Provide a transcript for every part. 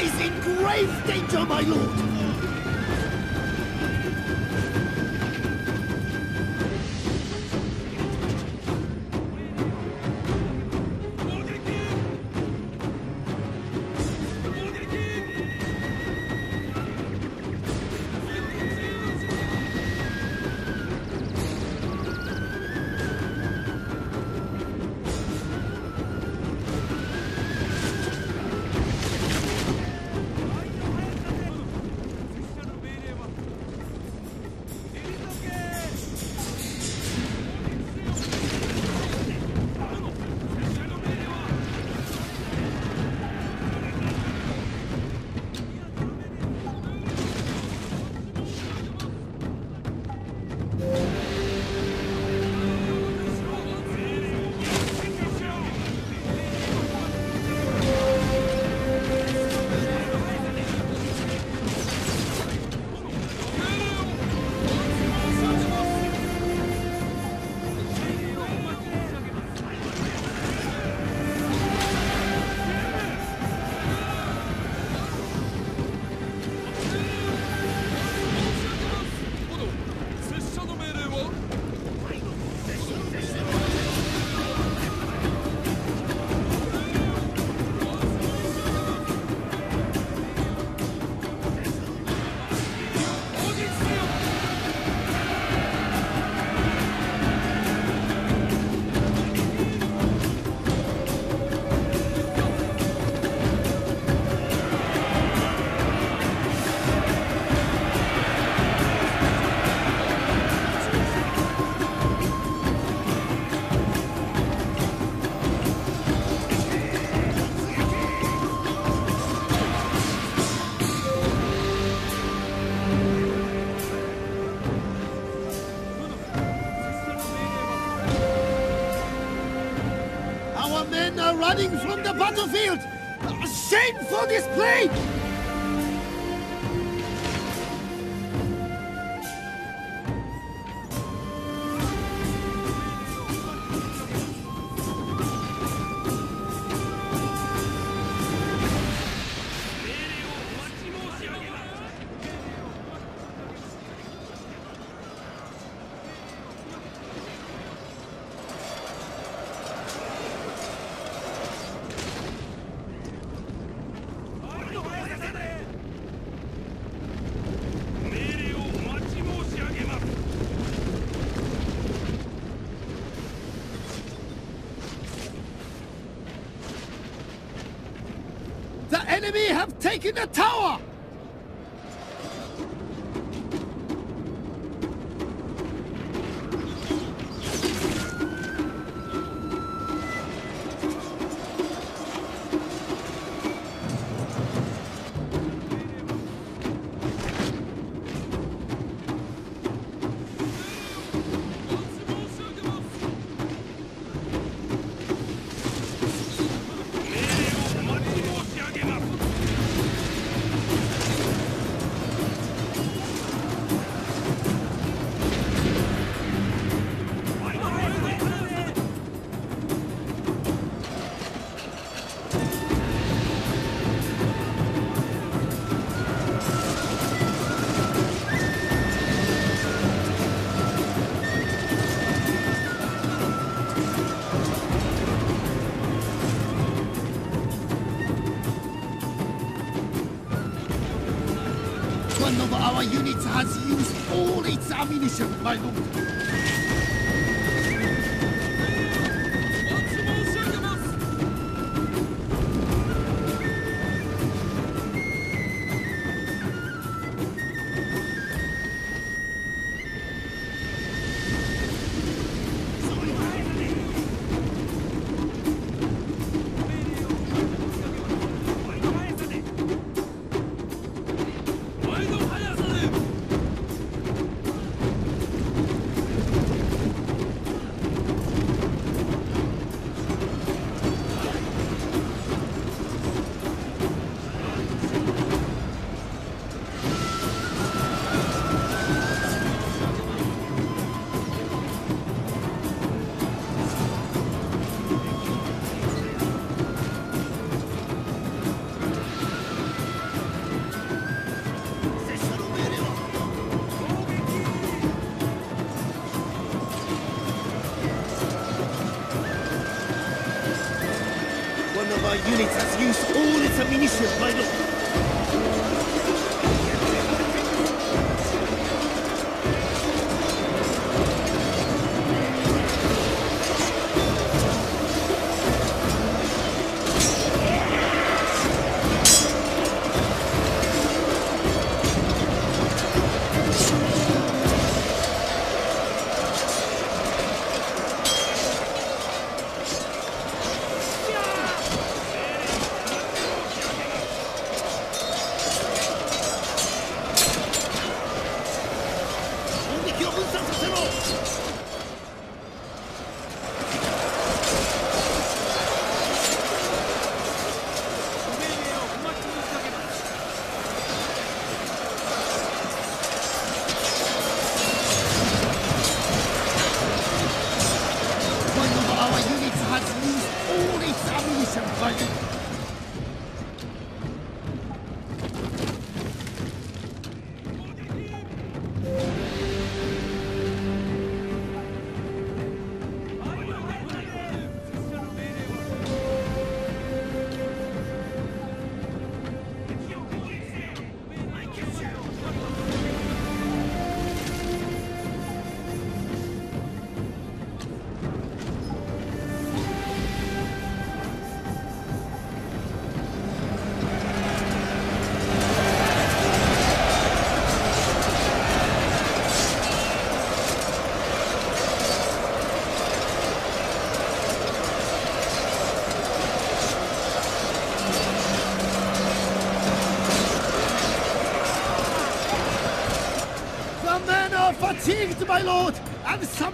is in grave danger, my lord! Battlefield! Shameful display! Enemy have taken the tower! of our units has used all its ammunition, my lord. I'm.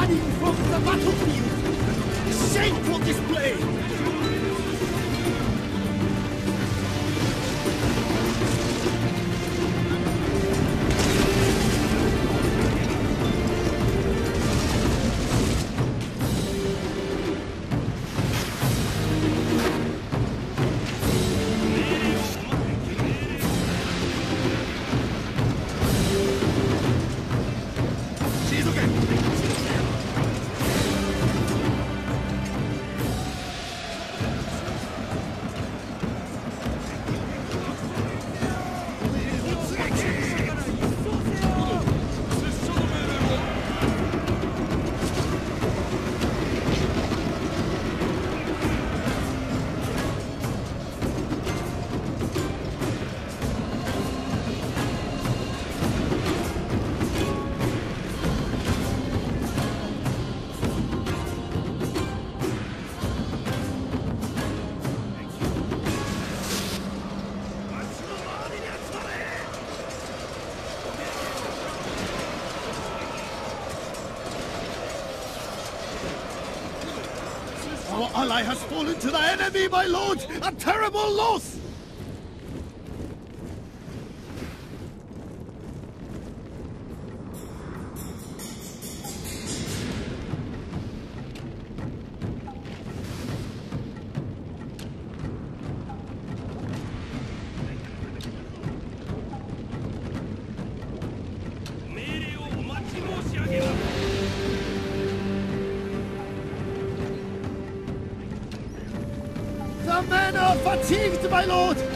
running from the battlefield! Shameful display! Our ally has fallen to the enemy, my lords! A terrible loss! my lord!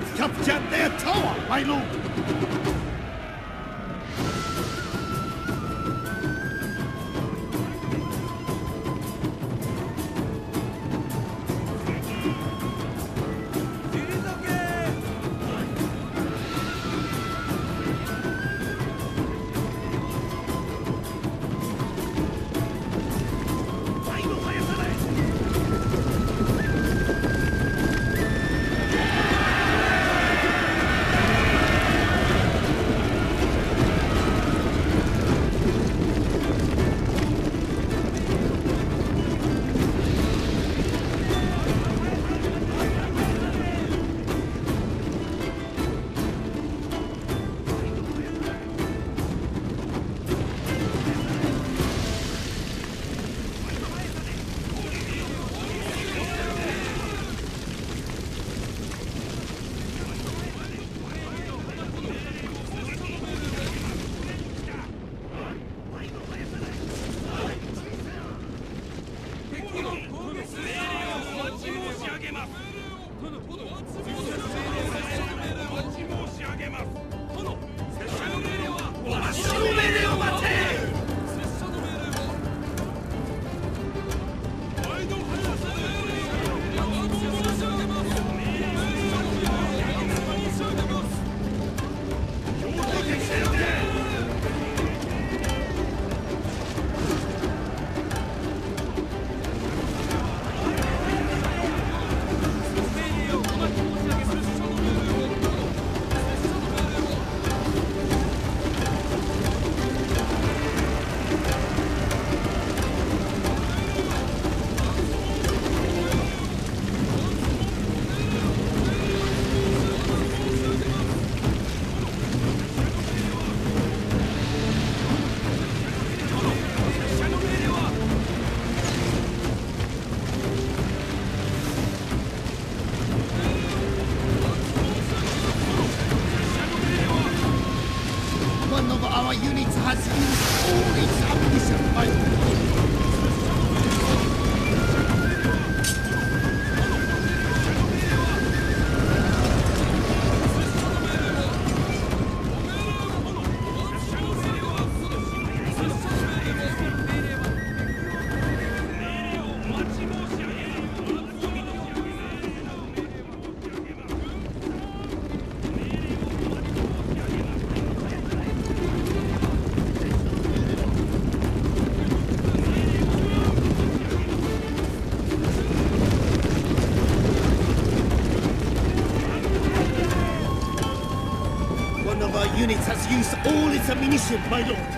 have captured their tower, my lord! All its ammunition, my lord.